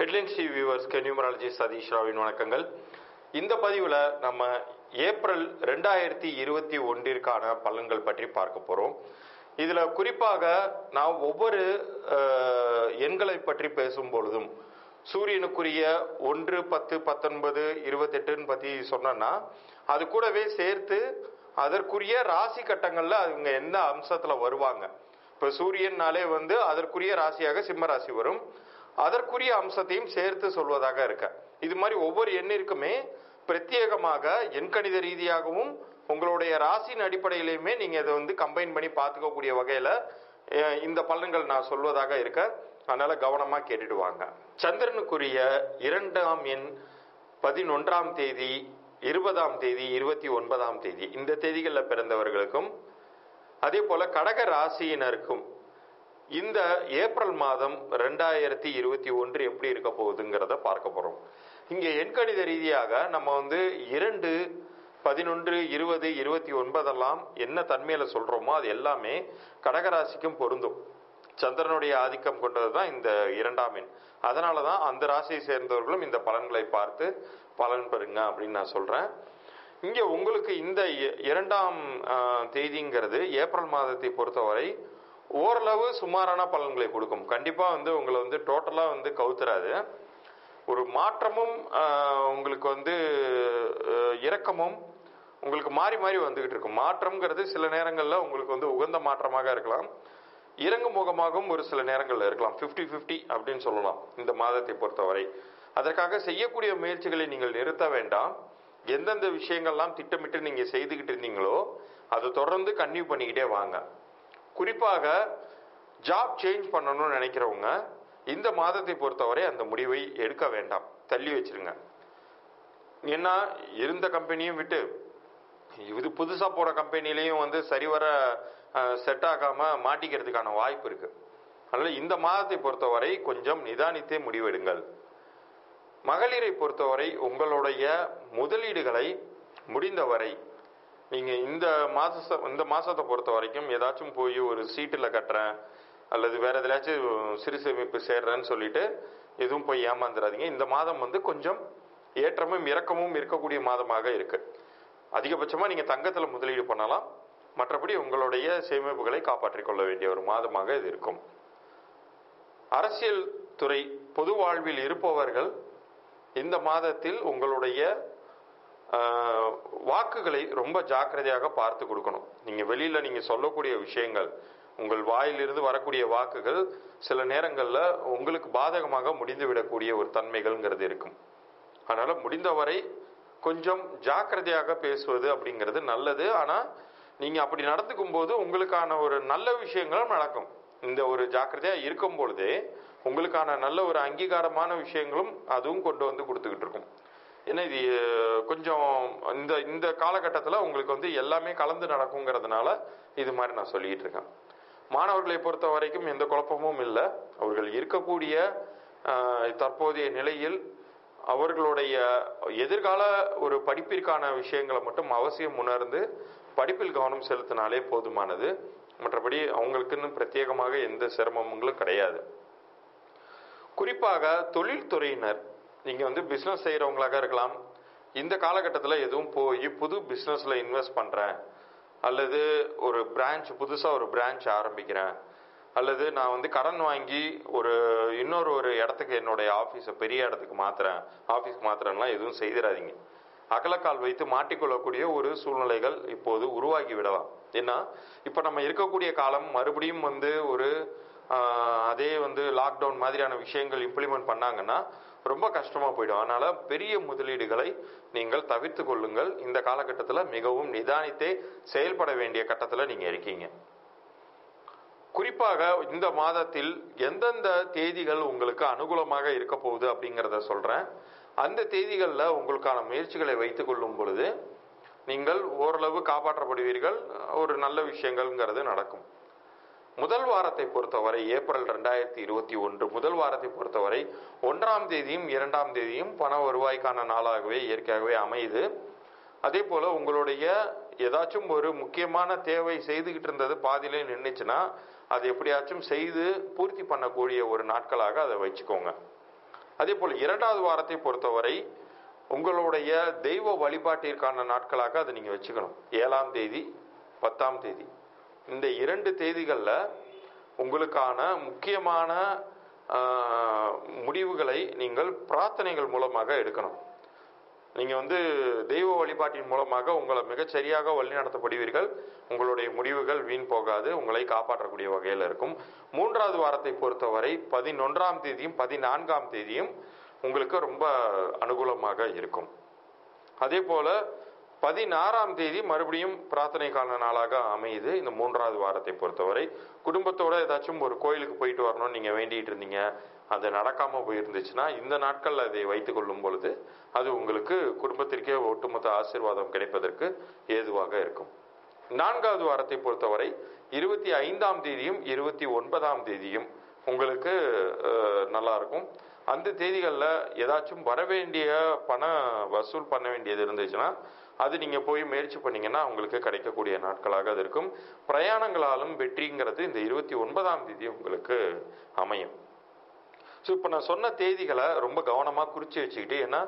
Headlines TV வியூவர்ஸ்க்கு numerology Satish ராவின் வணக்கங்கள். இந்த பதிவில் நம்ம ஏப்ரல் ரெண்டாயிரத்தி இருபத்தி ஒன்றிற்கான பலன்கள் பற்றி பார்க்க போகிறோம் இதில் குறிப்பாக நான் ஒவ்வொரு எண்களை பற்றி பேசும் பொழுதும் சூரியனுக்குரிய ஒன்று பத்து பத்தொன்பது இருபத்தெட்டுன்னு பற்றி சொன்னேன்னா அது கூடவே சேர்த்து அதற்குரிய ராசி கட்டங்களில் அவங்க எந்த அம்சத்தில் வருவாங்க. இப்போ சூரியன்னாலே வந்து அதற்குரிய ராசியாக சிம்ம ராசி வரும். அதற்குரிய அம்சத்தையும் சேர்த்து சொல்வதாக இருக்க. இது மாதிரி ஒவ்வொரு எண்ணிற்குமே பிரத்யேகமாக எண்கணித ரீதியாகவும் உங்களுடைய ராசியின் அடிப்படையிலையுமே நீங்க இதை வந்து கம்பைன் பண்ணி பார்த்துக்கக்கூடிய வகையில இந்த பலன்கள் நான் சொல்வதாக இருக்க. அதனால கவனமா கேட்டுட்டு வாங்க. சந்திரனுக்குரிய இரண்டாம் எண் பதினொன்றாம் தேதி இருபதாம் தேதி இருபத்தி ஒன்பதாம் தேதி இந்த தேதிகளில் பிறந்தவர்களுக்கும் அதே போல கடக ராசியினருக்கும் இந்த ஏப்ரல் மாதம் ரெண்டாயிரத்தி இருபத்தி ஒன்று எப்படி இருக்க போகுதுங்கிறத பார்க்க போகிறோம் இங்கே எண்கணித ரீதியாக நம்ம வந்து இரண்டு பதினொன்று இருபது இருபத்தி ஒன்பதெல்லாம் என்ன தன்மையில் சொல்கிறோமோ அது எல்லாமே கடகராசிக்கும் பொருந்தும். சந்திரனுடைய ஆதிக்கம் கொண்டது தான் இந்த இரண்டாம் எண். அதனால தான் அந்த ராசியை சேர்ந்தவர்களும் இந்த பலன்களை பார்த்து பலன் பெறுங்க அப்படின்னு நான் சொல்கிறேன் இங்கே உங்களுக்கு இந்த இ- இரண்டாம் தேதிங்கிறது ஏப்ரல் மாதத்தை பொறுத்தவரை ஓரளவு சுமாரான பலன்களை கொடுக்கும். கண்டிப்பாக வந்து உங்களை வந்து டோட்டலாக வந்து கவுத்துறாது. ஒரு மாற்றமும் உங்களுக்கு வந்து இரக்கமும் உங்களுக்கு மாறி மாறி வந்துகிட்டு இருக்கும். மாற்றம்ங்கிறது சில நேரங்களில் உங்களுக்கு வந்து உகந்த மாற்றமாக இருக்கலாம். இறங்கு முகமாகவும் ஒரு சில நேரங்களில் இருக்கலாம். 50 50 அப்படின்னு சொல்லலாம் இந்த மாதத்தை பொறுத்தவரை. அதற்காக செய்யக்கூடிய முயற்சிகளை நீங்கள் நிறுத்த வேண்டாம். எந்தெந்த விஷயங்கள்லாம் திட்டமிட்டு நீங்கள் செய்துக்கிட்டு இருந்தீங்களோ அதை தொடர்ந்து கன்டினியூ பண்ணிக்கிட்டே வாங்க. குறிப்பாக ஜாப் சேஞ்ச் பண்ணணும்னு நினைக்கிறவங்க இந்த மாதத்தை பொறுத்தவரை அந்த முடிவை எடுக்க வேண்டாம். தள்ளி வச்சிருங்க. ஏன்னா இருந்த கம்பெனியும் விட்டு இது புதுசாக போகிற கம்பெனிலையும் வந்து சரிவர செட் ஆகாமல் மாட்டிக்கிறதுக்கான வாய்ப்பு இருக்குது அதனால் இந்த மாதத்தை பொறுத்தவரை கொஞ்சம் நிதானித்தே முடிவெடுங்கள். மகளிரை பொறுத்தவரை உங்களுடைய முதலீடுகளை முடிந்தவரை நீங்கள் இந்த மாச இந்த மாதத்தை பொறுத்த வரைக்கும் ஏதாச்சும் போய் ஒரு சீட்டில் கட்டுறேன் அல்லது வேற எதுலாச்சும் சிறு சேமிப்பு சேர்றேன்னு சொல்லிட்டு எதுவும் போய் ஏமாந்துடாதீங்க இந்த மாதம் வந்து கொஞ்சம் ஏற்றமும் இறக்கமும் இருக்கக்கூடிய மாதமாக இருக்கு. அதிகபட்சமாக நீங்கள் தங்கத்தில் முதலீடு பண்ணலாம். மற்றபடி உங்களுடைய சேமிப்புகளை காப்பாற்றிக் கொள்ள வேண்டிய ஒரு மாதமாக இது இருக்கும். அரசியல் துறை பொது வாழ்வில் இருப்பவர்கள் இந்த மாதத்தில் உங்களுடைய வாக்குகளை ரொம்ப ஜாக்கிரதையாக பார்த்து கொடுக்கணும். நீங்க வெளியில நீங்க சொல்லக்கூடிய விஷயங்கள் உங்கள் வாயிலிருந்து வரக்கூடிய வாக்குகள் சில நேரங்களில் உங்களுக்கு பாதகமாக முடிந்து விடக்கூடிய ஒரு தன்மைகள்ங்கிறது இருக்கும். அதனால் முடிந்தவரை கொஞ்சம் ஜாக்கிரதையாக பேசுவது அப்படிங்கிறது நல்லது. ஆனால் நீங்கள் அப்படி நடந்துக்கும் போது உங்களுக்கான ஒரு நல்ல விஷயங்களும் நடக்கும். இந்த ஒரு ஜாக்கிரதையாக இருக்கும் பொழுதே உங்களுக்கான நல்ல ஒரு அங்கீகாரமான விஷயங்களும் அதுவும் கொண்டு வந்து கொடுத்துக்கிட்டு இருக்கும். ஏன்னா இது கொஞ்சம் இந்த இந்த காலகட்டத்தில் உங்களுக்கு வந்து எல்லாமே கலந்து நடக்குங்கிறதுனால இது மாதிரி நான் சொல்லிட்டு இருக்கேன். மாணவர்களை பொறுத்த வரைக்கும் எந்த குழப்பமும் இல்லை. அவர்கள் இருக்கக்கூடிய தற்போதைய நிலையில் அவர்களுடைய எதிர்கால ஒரு படிப்பிற்கான விஷயங்களை மட்டும் அவசியம் உணர்ந்து படிப்பில் கவனம் செலுத்தினாலே போதுமானது. மற்றபடி அவங்களுக்குன்னு பிரத்யேகமாக எந்த சிரமங்களும் கிடையாது. குறிப்பாக தொழில்துறையினர் நீங்கள் வந்து பிஸ்னஸ் செய்கிறவங்களாக இருக்கலாம். இந்த காலகட்டத்தில் எதுவும் போய் புது பிஸ்னஸில் இன்வெஸ்ட் பண்ணுறேன் அல்லது ஒரு பிரான்ச் புதுசாக ஒரு பிரான்ச் ஆரம்பிக்கிறேன். அல்லது நான் வந்து கடன் வாங்கி ஒரு இன்னொரு ஒரு இடத்துக்கு என்னுடைய ஆஃபீஸை பெரிய இடத்துக்கு மாற்றுறேன் ஆஃபீஸ்க்கு மாத்துறேன்லாம் எதுவும் செய்திடாதீங்க. அகலக்கால் வைத்து மாட்டிக்கொள்ளக்கூடிய ஒரு சூழ்நிலைகள் இப்போது உருவாகி விடலாம். ஏன்னா இப்போ நம்ம இருக்கக்கூடிய காலம் மறுபடியும் வந்து ஒரு அதே வந்து லாக்டவுன் மாதிரியான விஷயங்கள் இம்ப்ளிமெண்ட் பண்ணாங்கன்னா ரொம்ப கஷ்டமாக போயிடும். அதனால் பெரிய முதலீடுகளை நீங்கள் தவிர்த்து கொள்ளுங்கள். இந்த காலகட்டத்தில் மிகவும் நிதானித்தே செயல்பட வேண்டிய கட்டத்தில் நீங்கள் இருக்கீங்க. குறிப்பாக இந்த மாதத்தில் எந்தெந்த தேதிகள் உங்களுக்கு அனுகூலமாக இருக்க போகுது அப்படிங்கிறத சொல்கிறேன் அந்த தேதிகளில் உங்களுக்கான முயற்சிகளை வைத்து கொள்ளும் பொழுது நீங்கள் ஓரளவு காப்பாற்றப்படுவீர்கள். ஒரு நல்ல விஷயங்கள்ங்கிறது நடக்கும். முதல் வாரத்தை பொறுத்தவரை ஏப்ரல் ரெண்டாயிரத்தி இருபத்தி ஒன்று முதல் வாரத்தை பொறுத்தவரை ஒன்றாம் தேதியும் இரண்டாம் தேதியும் பண வருவாய்க்கான நாளாகவே இயற்கையாகவே அமையுது. அதே போல உங்களுடைய ஏதாச்சும் ஒரு முக்கியமான தேவை செய்துகிட்டு இருந்தது பாதியிலே நின்றுச்சுன்னா அது எப்படியாச்சும் செய்து பூர்த்தி பண்ணக்கூடிய ஒரு நாட்களாக அதை வச்சுக்கோங்க. அதே போல் இரண்டாவது வாரத்தை பொறுத்தவரை உங்களுடைய தெய்வ வழிபாட்டிற்கான நாட்களாக அதை நீங்கள் வச்சுக்கணும். ஏழாம் தேதி பத்தாம் தேதி. இந்த இரண்டு தேதிகளில் உங்களுக்கான முக்கியமான முடிவுகளை நீங்கள் பிரார்த்தனைகள் மூலமாக எடுக்கணும். நீங்கள் வந்து தெய்வ வழிபாட்டின் மூலமாக உங்களை மிகச்சரியாக வழிநடத்தப்படுவீர்கள் உங்களுடைய முடிவுகள் வீண் போகாது. உங்களை காப்பாற்றக்கூடிய வகையில் இருக்கும். மூன்றாவது வாரத்தை பொறுத்தவரை பதினொன்றாம் தேதியும் பதினான்காம் தேதியும் உங்களுக்கு ரொம்ப அனுகூலமாக இருக்கும். அதே போல் பதினாறாம் தேதி மறுபடியும் பிரார்த்தனைக்கான நாளாக அமையுது. இந்த மூன்றாவது வாரத்தை பொறுத்தவரை குடும்பத்தோட ஏதாச்சும் ஒரு கோயிலுக்கு போயிட்டு வரணும்னு நீங்க வேண்டிட்டு இருந்தீங்க. அது நடக்காம போயிருந்துச்சுன்னா இந்த நாட்களில் அதை வைத்துக் கொள்ளும் பொழுது அது உங்களுக்கு குடும்பத்திற்கே ஒட்டுமொத்த ஆசீர்வாதம் கிடைப்பதற்கு ஏதுவாக இருக்கும். நான்காவது வாரத்தை பொறுத்தவரை இருபத்தி ஐந்தாம் தேதியும் இருபத்தி ஒன்பதாம் தேதியும் உங்களுக்கு நல்லா இருக்கும். அந்த தேதிகளில் ஏதாச்சும் வர வேண்டிய பண வசூல் பண்ண வேண்டியது இருந்துச்சுன்னா அது நீங்கள் போய் முயற்சி பண்ணிங்கன்னா உங்களுக்கு கிடைக்கக்கூடிய நாட்களாக அது இருக்கும். பிரயாணங்களாலும் வெற்றிங்கிறது இந்த இருபத்தி ஒன்பதாம் தேதி உங்களுக்கு அமையும். ஸோ இப்போ நான் சொன்ன தேதிகளை ரொம்ப கவனமாக குறித்து வச்சுக்கிட்டு ஏன்னா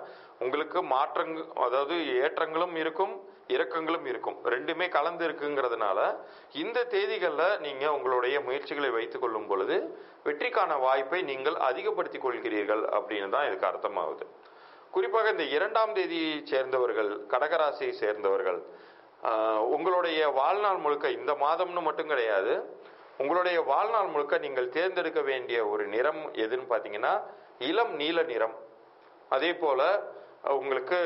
உங்களுக்கு மாற்றங்கள் அதாவது ஏற்றங்களும் இருக்கும் இறக்கங்களும் இருக்கும். ரெண்டுமே கலந்து இருக்குங்கிறதுனால இந்த தேதிகளில் நீங்கள் உங்களுடைய முயற்சிகளை வைத்து கொள்ளும் பொழுது வெற்றிக்கான வாய்ப்பை நீங்கள் அதிகப்படுத்திக் கொள்கிறீர்கள் அப்படின்னு தான் இதுக்கு அர்த்தமாகுது. குறிப்பாக இந்த இரண்டாம் தேதியை சேர்ந்தவர்கள் கடகராசியை சேர்ந்தவர்கள் உங்களுடைய வாழ்நாள் முழுக்க இந்த மாதம்னு மட்டும் கிடையாது உங்களுடைய வாழ்நாள் முழுக்க நீங்கள் தேர்ந்தெடுக்க வேண்டிய ஒரு நிறம் எதுன்னு பார்த்தீங்கன்னா இளம் நீல நிறம். அதே போல உங்களுக்கு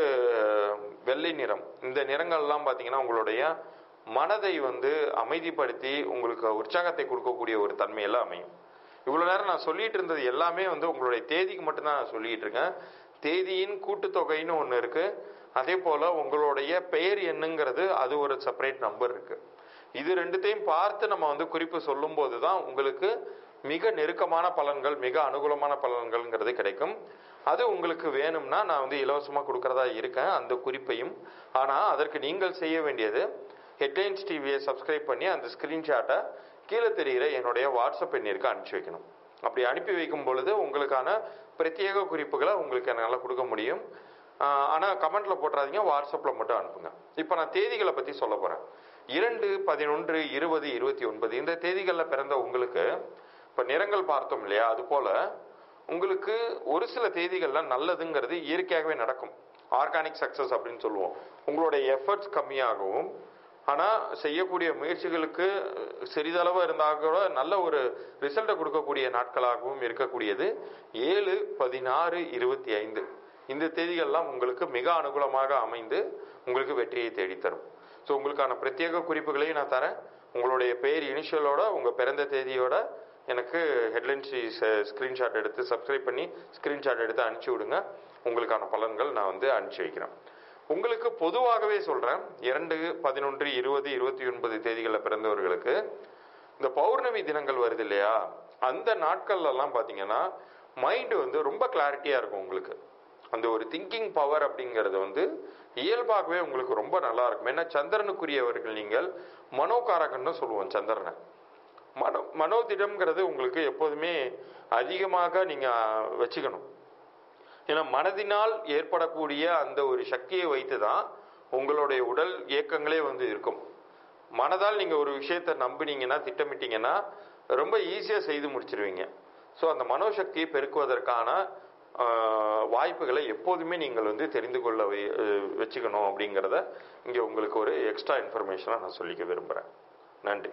வெள்ளை நிறம். இந்த நிறங்கள்லாம் பார்த்தீங்கன்னா உங்களுடைய மனதை வந்து அமைதிப்படுத்தி உங்களுக்கு உற்சாகத்தை கொடுக்கக்கூடிய ஒரு தன்மையெல்லாம் அமையும். இவ்வளோ நேரம் நான் சொல்லிட்டு இருந்தது எல்லாமே வந்து உங்களுடைய தேதிக்கு மட்டும்தான் நான் சொல்லிட்டு இருக்கேன். தேதியின் கூட்டுத்தொகைன்னு ஒன்று இருக்குது அதே போல் உங்களுடைய பெயர் என்னங்கிறது அது ஒரு செப்பரேட் நம்பர் இருக்குது இது ரெண்டுத்தையும் பார்த்து நம்ம வந்து குறிப்பு சொல்லும்போது தான் உங்களுக்கு மிக நெருக்கமான பலன்கள் மிக அனுகூலமான பலன்கள்ங்கிறது கிடைக்கும். அது உங்களுக்கு வேணும்னா நான் வந்து இலவசமாக கொடுக்குறதா இருக்கேன் அந்த குறிப்பையும். ஆனால் அதற்கு நீங்கள் செய்ய வேண்டியது ஹெட்லைன்ஸ் டிவியை சப்ஸ்கிரைப் பண்ணி அந்த ஸ்க்ரீன்ஷாட்டை கீழே தெரிகிற என்னுடைய வாட்ஸ்அப் எண்ணிற்கு அனுப்பிச்சி வைக்கணும். அப்படி அனுப்பி வைக்கும் பொழுது உங்களுக்கான பிரத்யேக குறிப்புகளை உங்களுக்கு என்னால் கொடுக்க முடியும். ஆனால் கமெண்ட்டில் போட்டுறாதீங்க வாட்ஸ்அப்பில் மட்டும் அனுப்புங்க. இப்போ நான் தேதிகளை பற்றி சொல்ல போகிறேன் இரண்டு பதினொன்று இருபது இருபத்தி ஒன்பது இந்த தேதிகளில் பிறந்த உங்களுக்கு இப்போ நிறங்கள் பார்த்தோம் இல்லையா அது போல் உங்களுக்கு ஒரு சில தேதிகளில் நல்லதுங்கிறது இயற்கையாகவே நடக்கும். ஆர்கானிக் சக்சஸ் அப்படின்னு சொல்லுவோம். உங்களுடைய எஃபர்ட்ஸ் கம்மியாகவும் ஆனால் செய்யக்கூடிய முயற்சிகளுக்கு சிறிதளவு இருந்தால் கூட நல்ல ஒரு ரிசல்ட்டை கொடுக்கக்கூடிய நாட்களாகவும் இருக்கக்கூடியது. ஏழு பதினாறு இருபத்தி ஐந்து. இந்த தேதிகள்லாம் உங்களுக்கு மிக அனுகூலமாக அமைந்து உங்களுக்கு வெற்றியை தேடித்தரும். ஸோ உங்களுக்கான பிரத்யேக குறிப்புகளையும் நான் தரேன். உங்களுடைய பெயர் இனிஷியலோட உங்கள் பிறந்த தேதியோட எனக்கு ஹெட்லைன்ஸி ஸ்க்ரீன்ஷாட் எடுத்து சப்ஸ்கிரைப் பண்ணி ஸ்க்ரீன்ஷாட் எடுத்து அனுப்பிச்சி விடுங்க. உங்களுக்கான பலன்கள் நான் வந்து அனுப்பிச்சி வைக்கிறேன். உங்களுக்கு பொதுவாகவே சொல்கிறேன் இரண்டு பதினொன்று இருபது இருபத்தி ஒன்பது தேதிகளில் பிறந்தவர்களுக்கு இந்த பௌர்ணமி தினங்கள் வருது இல்லையா? அந்த நாட்கள்லாம் பார்த்தீங்கன்னா மைண்டு வந்து ரொம்ப கிளாரிட்டியாக இருக்கும் உங்களுக்கு. அந்த ஒரு திங்கிங் பவர் அப்படிங்கிறது வந்து இயல்பாகவே உங்களுக்கு ரொம்ப நல்லா இருக்கும். ஏன்னா சந்திரனுக்குரியவர்கள் நீங்கள் மனோகாரகன்னு சொல்லுவோம் சந்திரனை. மனோ மனோதிடம்ங்கிறது உங்களுக்கு எப்போதுமே அதிகமாக நீங்கள் வச்சுக்கணும். ஏன்னா மனதினால் ஏற்படக்கூடிய அந்த ஒரு சக்தியை வைத்து தான் உங்களுடைய உடல் இயக்கங்களே வந்து இருக்கும். மனதால் நீங்கள் ஒரு விஷயத்தை நம்பினீங்கன்னா திட்டமிட்டீங்கன்னா ரொம்ப ஈஸியாக செய்து முடிச்சிருவீங்க. ஸோ அந்த மனோசக்தியை பெருக்குவதற்கான வாய்ப்புகளை எப்போதுமே நீங்கள் வந்து தெரிந்து கொள்ள வை- வச்சுக்கணும் அப்படிங்கிறத இங்கே உங்களுக்கு ஒரு எக்ஸ்ட்ரா இன்ஃபர்மேஷனாக நான் சொல்லிக்க விரும்புகிறேன் நன்றி.